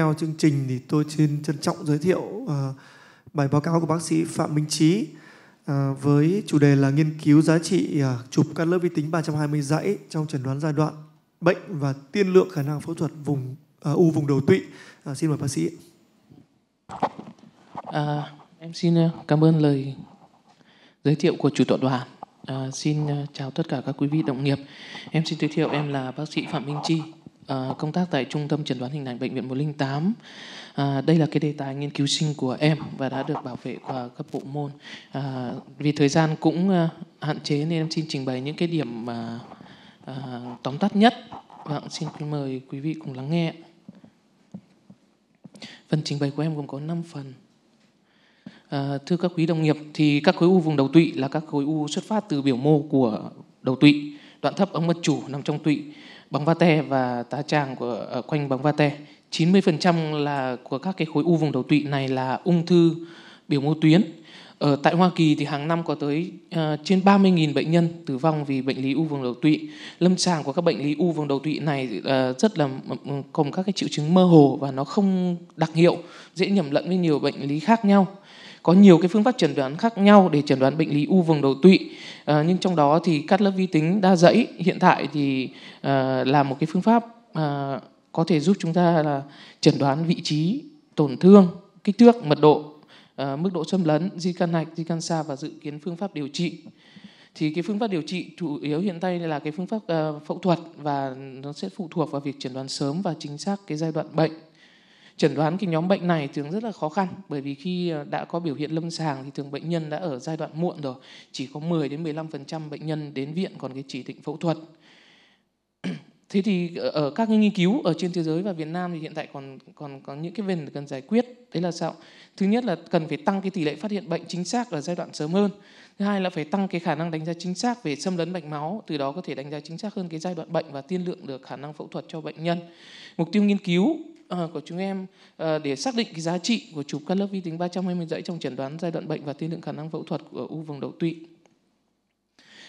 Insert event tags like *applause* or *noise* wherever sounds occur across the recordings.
Theo chương trình thì tôi xin trân trọng giới thiệu uh, bài báo cáo của bác sĩ Phạm Minh Trí uh, với chủ đề là nghiên cứu giá trị uh, chụp cắt lớp vi tính 320 dãy trong chẩn đoán giai đoạn bệnh và tiên lượng khả năng phẫu thuật vùng uh, u vùng đầu tụy. Uh, xin mời bác sĩ. À, em xin cảm ơn lời giới thiệu của chủ tọa đoàn. À, xin chào tất cả các quý vị đồng nghiệp. Em xin giới thiệu em là bác sĩ Phạm Minh Chi, à, công tác tại Trung tâm Chẩn đoán Hình ảnh Bệnh viện 108. À, ờ, đây là cái đề tài nghiên cứu sinh của em và đã được bảo vệ qua các bộ môn. À, vì thời gian cũng à, hạn chế nên em xin trình bày những cái điểm mà à, tóm tắt nhất. Vâng, xin mời quý vị cùng lắng nghe. Phần trình bày của em gồm có 5 phần. À, thưa các quý đồng nghiệp, thì các khối u vùng đầu tụy là các khối u xuất phát từ biểu mô của đầu tụy, đoạn thấp ống mật chủ nằm trong tụy bằng vate và tá tràng của ở quanh bằng vate. 90% là của các cái khối u vùng đầu tụy này là ung thư biểu mô tuyến. Ở tại Hoa Kỳ thì hàng năm có tới uh, trên 30.000 bệnh nhân tử vong vì bệnh lý u vùng đầu tụy. Lâm sàng của các bệnh lý u vùng đầu tụy này uh, rất là ừ, ừ, cùng các cái triệu chứng mơ hồ và nó không đặc hiệu, dễ nhầm lẫn với nhiều bệnh lý khác nhau có nhiều cái phương pháp chẩn đoán khác nhau để chẩn đoán bệnh lý u vùng đầu tụy. À, nhưng trong đó thì cắt lớp vi tính đa dãy hiện tại thì à, là một cái phương pháp à, có thể giúp chúng ta là chẩn đoán vị trí tổn thương kích thước mật độ à, mức độ xâm lấn di căn hạch di căn xa và dự kiến phương pháp điều trị. Thì cái phương pháp điều trị chủ yếu hiện nay là cái phương pháp uh, phẫu thuật và nó sẽ phụ thuộc vào việc chẩn đoán sớm và chính xác cái giai đoạn bệnh chẩn đoán cái nhóm bệnh này thường rất là khó khăn, bởi vì khi ờ, đã có biểu hiện lâm sàng thì thường bệnh nhân đã ở giai đoạn muộn rồi, chỉ có 10 đến 15% bệnh nhân đến viện còn cái chỉ định phẫu thuật. Thế thì ờ, ở các nghiên cứu ở trên thế giới và Việt Nam thì hiện tại còn còn có những cái vấn cần giải quyết, đấy là sao? Thứ nhất là cần phải tăng cái tỷ lệ phát hiện bệnh chính xác ở giai đoạn sớm hơn. Thứ hai là phải tăng cái khả năng đánh giá chính xác về xâm lấn mạch máu, từ đó có thể đánh giá chính xác hơn cái giai đoạn bệnh và tiên lượng được khả năng phẫu thuật cho bệnh nhân. Mục tiêu nghiên cứu Ờ, của chúng em ờ, để xác định cái giá trị của chụp các lớp vi tính 320 dãy trong chẩn đoán giai đoạn bệnh và tiên lượng khả năng phẫu thuật của u vùng đầu tụy.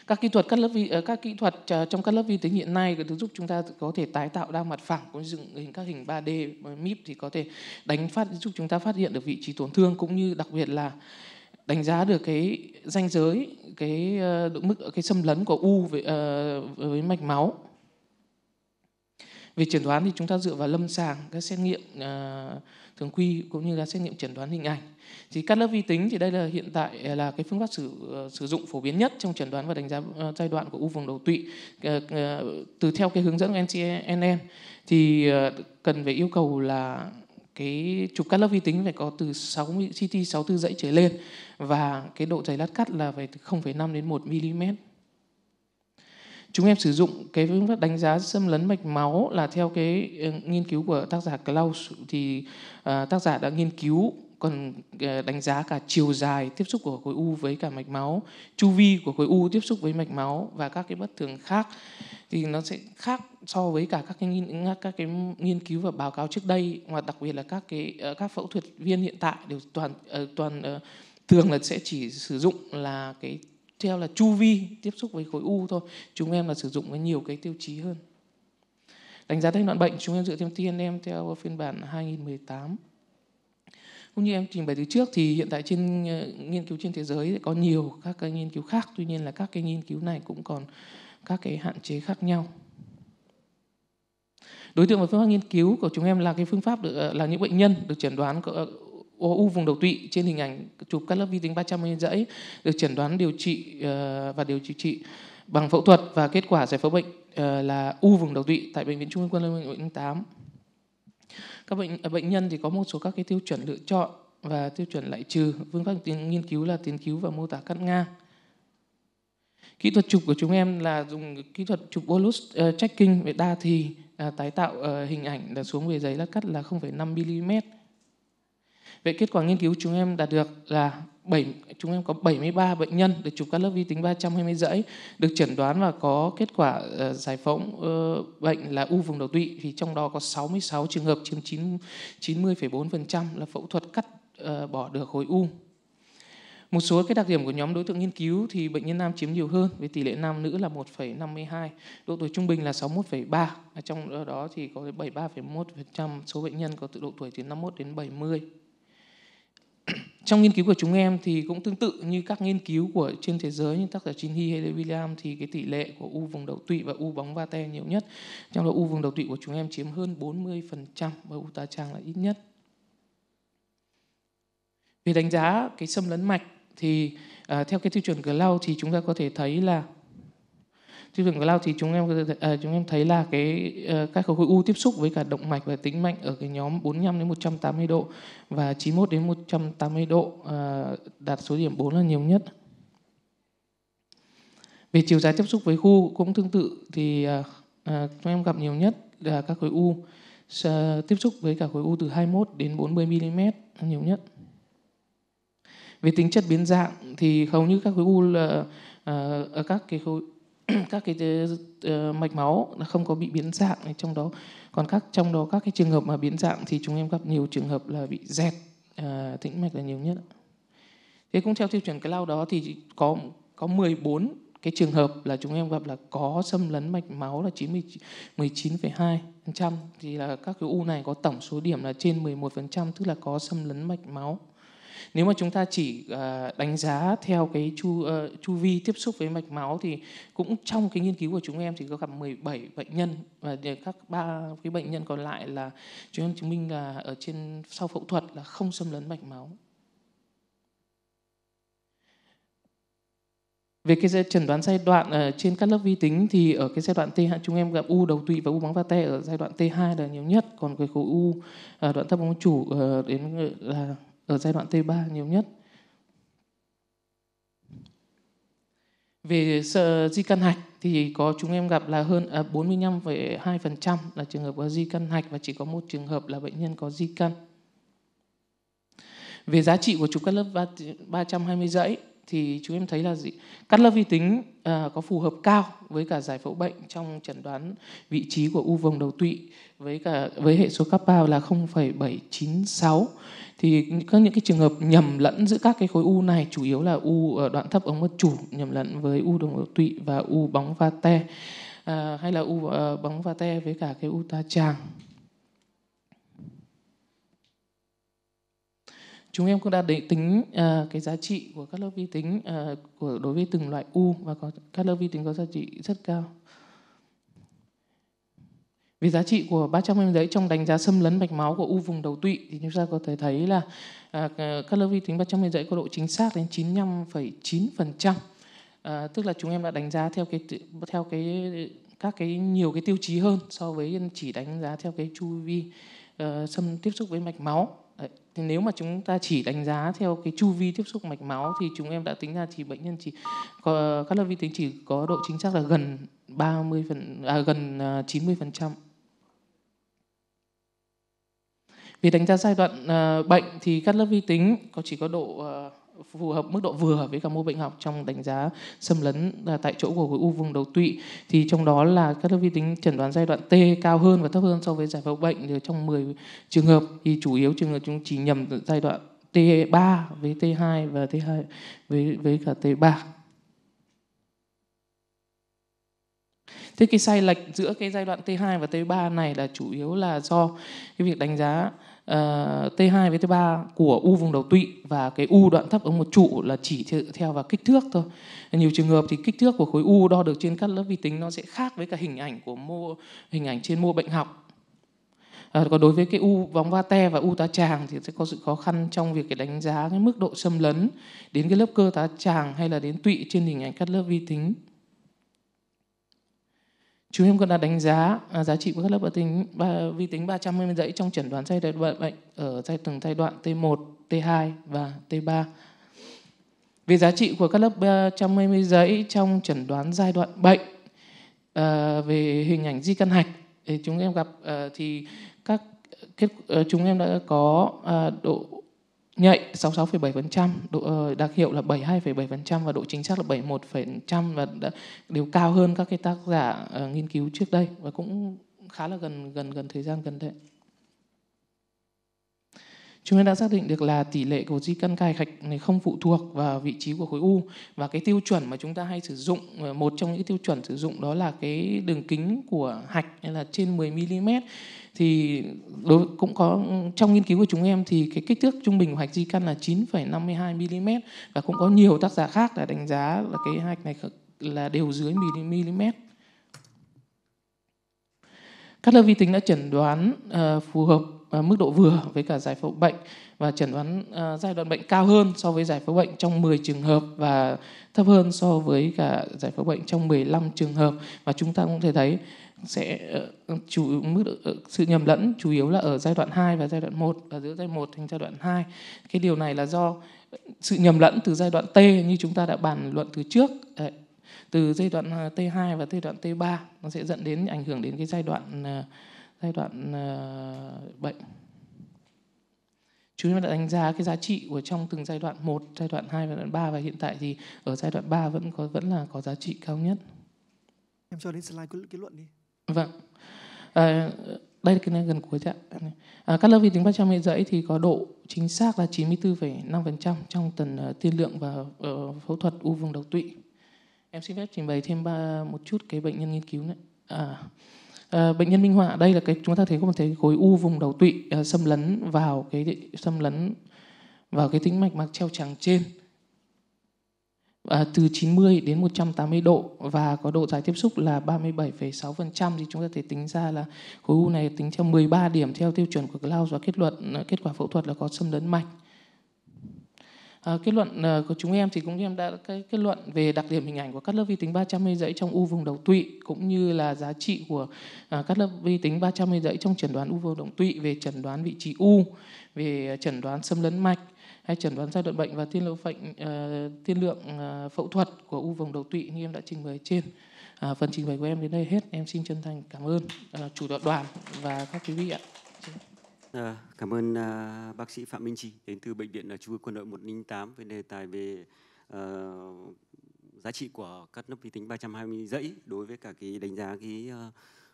Các kỹ thuật cắt lớp vi ờ, các kỹ thuật trong các lớp vi tính hiện nay được giúp chúng ta có thể tái tạo đa mặt phẳng cũng dựng hình các hình 3D MIP thì có thể đánh phát giúp chúng ta phát hiện được vị trí tổn thương cũng như đặc biệt là đánh giá được cái danh giới cái độ mức cái xâm lấn của u với, với mạch máu về chẩn đoán thì chúng ta dựa vào lâm sàng các xét nghiệm uh, thường quy cũng như là xét nghiệm chẩn đoán hình ảnh. Thì cắt lớp vi tính thì đây là hiện tại là cái phương pháp sử ờ, sử dụng phổ biến nhất trong chẩn đoán và đánh giá uh, giai đoạn của u vùng đầu tụy uh, uh, từ theo cái hướng dẫn của NCNN thì uh, cần phải yêu cầu là cái chụp cắt lớp vi tính phải có từ 6 CT 64 dãy trở lên và cái độ dày lát cắt là phải từ 0,5 đến 1 mm chúng em sử dụng cái phương pháp đánh giá xâm lấn mạch máu là theo cái ờ, nghiên cứu của tác giả Klaus. Thì uh, tác giả đã nghiên cứu còn ờ, đánh giá cả chiều dài tiếp xúc của khối u với cả mạch máu, chu vi của khối u tiếp xúc với mạch máu và các cái bất thường khác. Thì nó sẽ khác so với cả các cái nghiên các cái nghiên cứu và báo cáo trước đây và đặc biệt là các cái các phẫu thuật viên hiện tại đều toàn toàn thường là sẽ chỉ sử dụng là cái theo là chu vi tiếp xúc với khối u thôi. Chúng em là sử dụng với nhiều cái tiêu chí hơn. Đánh giá giai đoạn bệnh chúng em dựa thêm TNM theo phiên bản 2018 cũng như em trình bày từ trước thì hiện tại trên ờ, nghiên cứu trên thế giới có nhiều các cái nghiên cứu khác. Tuy nhiên là các cái nghiên cứu này cũng còn các cái hạn chế khác nhau. Đối tượng và phương pháp nghiên cứu của chúng em là cái phương pháp được, ờ, là những bệnh nhân được chẩn đoán u vùng đầu tụy trên hình ảnh chụp các lớp vi tính 300 dãy được chẩn đoán điều trị ờ, và điều trị trị bằng phẫu thuật và kết quả giải phẫu bệnh ờ, là u vùng đầu tụy tại bệnh viện Trung ương Quân đội 8. Các bệnh ờ, bệnh nhân thì có một số các cái tiêu chuẩn lựa chọn và tiêu chuẩn lại trừ. Phương pháp nghiên cứu là tiến cứu và mô tả cắt ngang. Kỹ thuật chụp của chúng em là dùng kỹ thuật chụp bolus uh, checking về đa thì uh, tái tạo uh, hình ảnh là xuống về giấy lát cắt là 0,5 mm Vậy kết quả nghiên cứu chúng em đạt được là 7, chúng em có 73 bệnh nhân được chụp các lớp vi tính 320 dãy được chẩn đoán và có kết quả uh, giải phẫu uh, ờ, bệnh là u vùng đầu tụy thì trong đó có 66 trường hợp chiếm 9 90,4% là phẫu thuật cắt uh, bỏ được khối u. Một số cái đặc điểm của nhóm đối tượng nghiên cứu thì bệnh nhân nam chiếm nhiều hơn với tỷ lệ nam nữ là 1,52, độ tuổi trung bình là 61,3. Trong đó thì có 73,1% số bệnh nhân có độ tuổi từ 51 đến 70. *clears throat* Trong nghiên cứu của chúng em thì cũng tương tự như các nghiên cứu của trên thế giới như tác giả Chinhi hay William thì cái tỷ lệ của u vùng đầu tụy và u bóng vate nhiều nhất. Trong đó u vùng đầu tụy của chúng em chiếm hơn 40% và u tá tràng là ít nhất. Về đánh giá cái xâm lấn mạch thì uh, theo cái tiêu chuẩn Glau thì chúng ta có thể thấy là tiêu chuẩn lao thì chúng em à, chúng em thấy là cái à, các khối u tiếp xúc với cả động mạch và tính mạch ở cái nhóm 45 đến 180 độ và 91 đến 180 độ à, đạt số điểm 4 là nhiều nhất. Về chiều dài tiếp xúc với khu cũng tương tự thì à, uh, chúng em gặp nhiều nhất là các khối u à, tiếp xúc với cả khối u từ 21 đến 40 mm nhiều nhất về tính chất biến dạng thì hầu như các khối u là à, ở các cái khối *clears throat* các cái uh, mạch máu là không có bị biến dạng trong đó còn các trong đó các cái trường hợp mà biến dạng thì chúng em gặp nhiều trường hợp là bị dẹt uh, tĩnh mạch là nhiều nhất thế cũng theo tiêu chuẩn cái lao đó thì có có 14 cái trường hợp là chúng em gặp là có xâm lấn mạch máu là 90 19,2% thì là các cái u này có tổng số điểm là trên 11% tức là có xâm lấn mạch máu nếu mà chúng ta chỉ uh, đánh giá theo cái chu uh, chu vi tiếp xúc với mạch máu thì cũng trong cái nghiên cứu của chúng em thì có gặp 17 bệnh nhân và các ba cái bệnh nhân còn lại là chúng em chứng minh là ở trên sau phẫu thuật là không xâm lấn mạch máu. Về cái chẩn đoán giai đoạn ở trên các lớp vi tính thì ở cái giai đoạn T2 chúng em gặp u đầu tụy và u bóng vate ở giai đoạn T2 là nhiều nhất, còn cái khối u đoạn thấp ống chủ đến là ở giai đoạn T3 nhiều nhất. Về di căn hạch thì có chúng em gặp là hơn à, 45,2% là trường hợp có di căn hạch và chỉ có một trường hợp là bệnh nhân có di căn. Về giá trị của chụp cắt lớp 320 dãy thì chúng em thấy là gì? Cắt lớp vi tính à, có phù hợp cao với cả giải phẫu bệnh trong chẩn đoán vị trí của u vùng đầu tụy với cả với hệ số kappa là 0,796 thì có những cái trường hợp nhầm lẫn giữa các cái khối u này chủ yếu là u ở đoạn thấp ống mật chủ nhầm lẫn với u đồng tụy và u bóng vate à, ờ, hay là u uh, bóng vate với cả cái u ta tràng chúng em cũng đã để tính uh, cái giá trị của các lớp vi tính uh, của đối với từng loại u và có các lớp vi tính có giá trị rất cao vì giá trị của 320 giấy trong đánh giá xâm lấn mạch máu của u vùng đầu tụy thì chúng ta có thể thấy là à, các lớp vi tính 320 giấy có độ chính xác đến 95,9%. À, tức là chúng em đã đánh giá theo cái theo cái các cái nhiều cái tiêu chí hơn so với chỉ đánh giá theo cái chu vi uh, xâm tiếp xúc với mạch máu. Đấy. Thì nếu mà chúng ta chỉ đánh giá theo cái chu vi tiếp xúc mạch máu thì chúng em đã tính ra chỉ bệnh nhân chỉ có các lớp vi tính chỉ có độ chính xác là gần 30 phần à, gần à, 90 phần trăm vì đánh giá giai đoạn uh, bệnh thì các lớp vi tính có chỉ có độ uh, phù hợp, mức độ vừa với cả mô bệnh học trong đánh giá xâm lấn à, tại chỗ của khối u vùng đầu tụy. Thì trong đó là các lớp vi tính chẩn đoán giai đoạn T cao hơn và thấp hơn so với giải phẫu bệnh thì trong 10 trường hợp thì chủ yếu trường hợp chúng chỉ nhầm giai đoạn T3 với T2 và T2 với với cả T3 Thế cái sai lệch giữa cái giai đoạn T2 và T3 này là chủ yếu là do cái việc đánh giá Ờ, uh, T2 với T3 của u vùng đầu tụy và cái u đoạn thấp ống một trụ là chỉ theo vào kích thước thôi. Nhiều trường hợp thì kích thước của khối u đo được trên các lớp vi tính nó sẽ khác với cả hình ảnh của mô hình ảnh trên mô bệnh học. À, còn đối với cái u vòng va te và u tá tràng thì sẽ có sự khó khăn trong việc cái đánh giá cái mức độ xâm lấn đến cái lớp cơ tá tràng hay là đến tụy trên hình ảnh các lớp vi tính. Chúng em cũng đã đánh giá à, giá trị của các lớp tính ba, vi tính 320 dãy trong chẩn đoán giai đoạn bệnh ở giai từng giai đoạn T1, T2 và T3. Về giá trị của các lớp 320 dãy trong chẩn đoán giai đoạn bệnh à, về hình ảnh di căn hạch thì chúng em gặp à, thì các kết à, chúng em đã có à, độ nhạy 66,7%, độ ờ, đặc hiệu là 72,7% và độ chính xác là 71% và đã, đều cao hơn các cái tác giả uh, nghiên cứu trước đây và cũng khá là gần gần gần thời gian gần đây chúng ta đã xác định được là tỷ lệ của di căn cài hạch này không phụ thuộc vào vị trí của khối u. Và cái tiêu chuẩn mà chúng ta hay sử dụng ờ, một trong những tiêu chuẩn sử dụng đó là cái đường kính của hạch là trên 10 mm thì đối cũng có ừ, trong nghiên cứu của chúng em thì cái kích thước trung bình của hạch di căn là 9,52 mm và cũng có nhiều tác giả khác đã đánh giá là cái hạch này là đều dưới mm. Cắt lớp vi tính đã chẩn đoán uh, phù hợp uh, mức độ vừa với cả giải phẫu bệnh và chẩn đoán uh, giai đoạn bệnh cao hơn so với giải phẫu bệnh trong 10 trường hợp và thấp hơn so với cả giải phẫu bệnh trong 15 trường hợp và chúng ta cũng thể thấy sẽ uh, chủ mức độ, uh, sự nhầm lẫn chủ yếu là ở giai đoạn 2 và giai đoạn 1 và giữa giai đoạn 1 thành giai đoạn 2. Cái điều này là do sự nhầm lẫn từ giai đoạn T như chúng ta đã bàn luận từ trước. Từ giai đoạn à, T2 và giai đoạn T3 nó sẽ dẫn đến ảnh hưởng đến cái giai đoạn à, giai đoạn à, bệnh. Chúng ta đã đánh giá cái giá trị của trong từng giai đoạn 1, giai đoạn 2 và giai đoạn 3 và hiện tại thì ở giai đoạn 3 vẫn có vẫn là có giá trị cao nhất. Em cho đến slide kết luận đi. Vâng. À, đây là cái này gần cuối ạ. À, các lớp vi tính 300 mệ dãy thì có độ chính xác là 94,5% trong tần uh, tiên lượng và uh, phẫu thuật u vùng đầu tụy. Em xin phép trình bày thêm ba, một chút cái bệnh nhân nghiên cứu nữa. À, à, bệnh nhân minh họa đây là cái chúng ta thấy có một cái khối u vùng đầu tụy à, xâm lấn vào cái xâm lấn vào cái tĩnh mạch mạc treo tràng trên à, từ 90 đến 180 độ và có độ dài tiếp xúc là 37,6% thì chúng ta thể tính ra là khối u này tính theo 13 điểm theo tiêu chuẩn của Klaus và kết luận à, kết quả phẫu thuật là có xâm lấn mạch. À, kết luận ờ, của chúng em thì cũng em đã cái kết luận về đặc điểm hình ảnh của cắt lớp vi tính 300 dãy trong u vùng đầu tụy cũng như là giá trị của ờ, uh, cắt lớp vi tính 300 dãy trong chẩn đoán u vùng đầu tụy về chẩn đoán vị trí u, về chẩn đoán xâm lấn mạch hay chẩn đoán giai đoạn bệnh và tiên lượng bệnh uh, tiên lượng uh, phẫu thuật của u vùng đầu tụy như em đã trình bày trên. À, phần trình bày của em đến đây hết. Em xin chân thành cảm ơn uh, chủ đội đoàn và các quý vị ạ. À, cảm ơn à, bác sĩ Phạm Minh Trì đến từ bệnh viện ờ, Trung ương Quân đội 108 với đề tài về à, giá trị của cắt nấp vi tính 320 dãy đối với cả cái đánh giá cái à,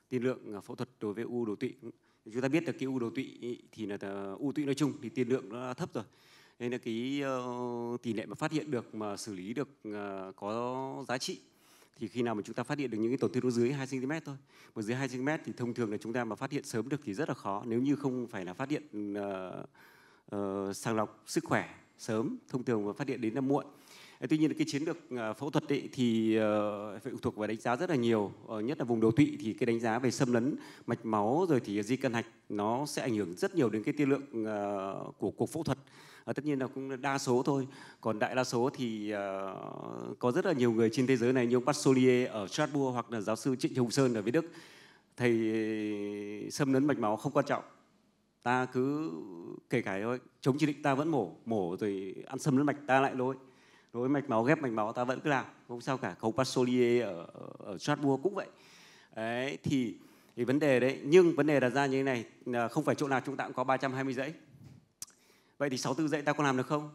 tiên lượng phẫu thuật đối với u đầu tụy. Chúng ta biết là cái u đầu tụy thì là u tụy nói chung thì tiên lượng nó thấp rồi. Nên là cái uh, tỷ lệ mà phát hiện được mà xử lý được uh, có giá trị thì khi nào mà chúng ta phát hiện được những cái tổn thương nó dưới 2 cm thôi. Mà dưới 2 cm thì thông thường là chúng ta mà phát hiện sớm được thì rất là khó. Nếu như không phải là phát hiện uh, uh, sàng lọc sức khỏe sớm thông thường mà phát hiện đến là muộn. Ờ, tuy nhiên cái chiến lược phẫu thuật ấy thì phải phụ thuộc vào đánh giá rất là nhiều, nhất là vùng đầu tụy thì cái đánh giá về xâm lấn mạch máu rồi thì di căn hạch nó sẽ ảnh hưởng rất nhiều đến cái tiên lượng của cuộc phẫu thuật à, tất nhiên là cũng đa số thôi. Còn đại đa số thì uh, có rất là nhiều người trên thế giới này như ông Pasolier ở Strasbourg hoặc là giáo sư Trịnh Hồng Sơn ở Việt Đức. Thầy xâm lấn mạch máu không quan trọng. Ta cứ kể cả thôi chống chỉ định ta vẫn mổ mổ rồi ăn xâm lấn mạch ta lại lôi đối mạch máu ghép mạch máu ta vẫn cứ làm. Không sao cả cầu Pasolier ở, ở Strasbourg cũng vậy. Đấy thì thì vấn đề đấy nhưng vấn đề đặt ra như thế này không phải chỗ nào chúng ta cũng có 320 dãy vậy thì 64 dãy ta có làm được không?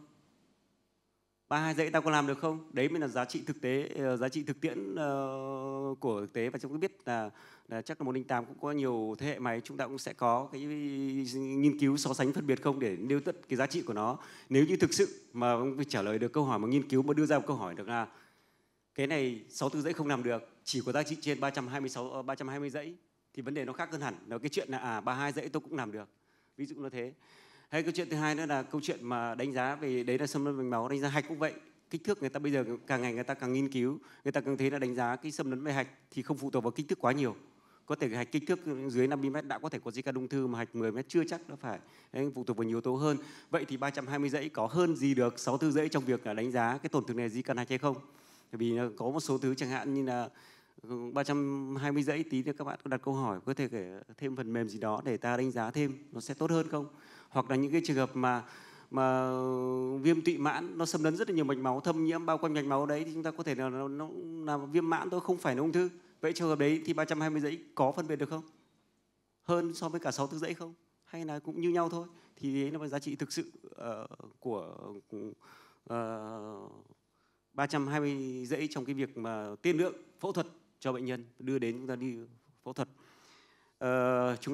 32 dãy ta có làm được không? Đấy mới là giá trị thực tế ờ, giá trị thực tiễn ờ, của thực tế. Và chúng ta biết là, là chắc là 108 cũng có nhiều thế hệ máy chúng ta cũng sẽ có cái nghiên cứu so sánh phân biệt không để nêu tất cái giá trị của nó. Nếu như thực sự mà ông trả lời được câu hỏi mà nghiên cứu mà đưa ra một câu hỏi được là cái này 64 dãy không làm được chỉ có giá trị trên 326 320 ờ, dãy thì vấn đề nó khác hơn hẳn. Nó cái chuyện là à 32 dãy tôi cũng làm được. Ví dụ nó thế hay câu chuyện thứ hai nữa là câu chuyện mà đánh giá về đấy là xâm lấn mạch máu đánh giá hạch cũng vậy. Kích thước người ta bây giờ càng ngày người ta càng nghiên cứu người ta càng thấy là đánh giá cái xâm lấn về hạch thì không phụ thuộc vào kích thước quá nhiều. Có thể hạch kích thước dưới 5 mm đã có thể có di căn ung thư mà hạch 10 mm chưa chắc nó phải đấy, phụ thuộc vào nhiều tố hơn. Vậy thì 320 dãy có hơn gì được 64 dãy trong việc là đánh giá cái tổn thương này di căn hạch hay không? Bởi vì có một số thứ chẳng hạn như là ừ, 320 dãy tí nữa các bạn có đặt câu hỏi có thể kể thêm phần mềm gì đó để ta đánh giá thêm nó sẽ tốt hơn không? Hoặc là những cái trường hợp mà mà viêm tụy mãn nó xâm lấn rất là nhiều mạch máu thâm nhiễm bao quanh mạch máu đấy thì chúng ta có thể là nó, nó là viêm mãn thôi không phải là ung thư. Vậy trường hợp đấy thì 320 dãy có phân biệt được không? Hơn so với cả 64 dãy không? Hay là cũng như nhau thôi? Thì đấy là giá trị thực sự uh, của uh, 320 dãy trong cái việc mà tiên lượng phẫu thuật cho bệnh nhân đưa đến chúng ta đi phẫu thuật. Uh, chúng